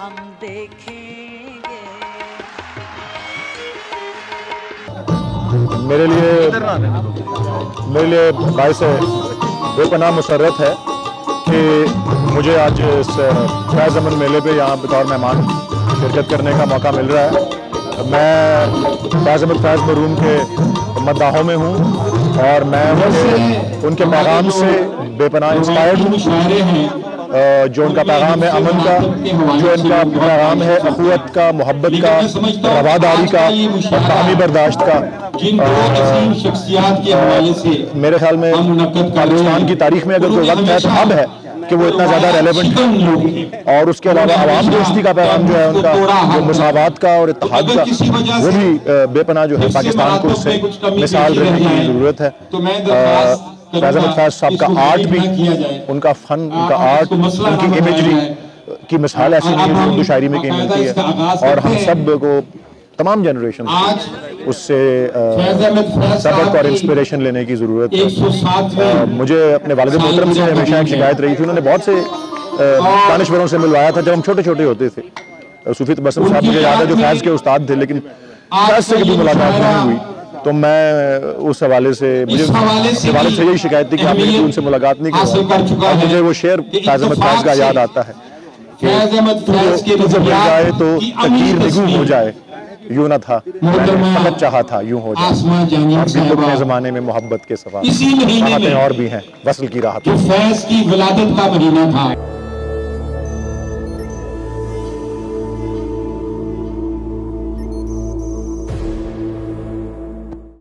ہم دیکھیں گے۔ میرے لیے میرے لیے باعث بے پناہ مسرت ہے کہ مجھے آج اس فیض امن میلے پہ یہاں بطور مہمان شرکت کرنے کا موقع مل رہا ہے۔ میں فیض احمد فیض مروم کے مداحوں میں ہوں اور میں ان کے ان کے پیغام سے بے پناہ انسپائرڈ ہوں۔ جو ان کا پیغام ہے امن کا، جو ان کا پیغام ہے اخوت کا، محبت کا، رواداری کا اور باہمی برداشت کا میرے خیال میں پاکستان کی تاریخ میں اگر کوئی وقت ہے تو اب ہے کہ وہ اتنا زیادہ ریلیونٹ اور اس کے علاوہ عوام دوستی کا پیغام جو ہے ان کا، جو مساوات کا اور اتحاد کا، وہ بھی بے پناہ جو ہے پاکستان کو اس سے مثال رہنے کی ضرورت ہے۔ فیض احمد فیض صاحب کا آرٹ بھی ان کا فن ان کا آرٹ ان کی امیجری کی مثال ایسی نہیں ہے اردو شاعری میں کہیں ملتی ہے۔ اور ہم سب کو تمام جنریشن اس سے سبق اور انسپریشن لینے کی ضرورت ہے۔ مجھے اپنے والد محترم سے ہمیشہ ایک شکایت رہی تھی۔ انہوں نے بہت سے دانشوروں سے ملوایا تھا۔ جب ہم چھوٹے چھوٹے ہوتے تھے صوفی تبسم صاحب مجھے یاد ہے جو فیض کے استاد تھے لیکن فیض سے کبھی ملاقات نہیں ہوئی۔ تو میں اس حوالے سے مجھے اپنے والد سے یہی شکایت تھی کہ آپ نے ان سے ملاقات نہیں کی اور مجھے وہ شعر فیض احمد فیض کا یاد آتا ہے۔ کہ تجھے مل جائے تو تکیر نگو ہو جائے۔ یوں نہ تھا۔ میں نے فقط چاہا تھا یوں ہو جائے۔ اور بھی اپنے زمانے میں محبت کے سفا راحتیں اور بھی ہیں۔ وصل کی راحت جو فیض کی ولادت کا مہینہ تھا۔